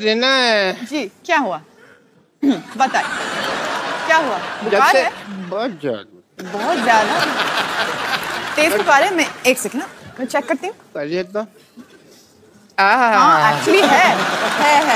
देना है। जी क्या हुआ? बताइए क्या हुआ? बुखार है? बहुत ज़्यादा। बहुत ज़्यादा? तेज बुखार है? मैं एक सेकंड ना हाँ। मैं चेक करती हूँ। करिए तो। हाँ एक्चुअली है। है है।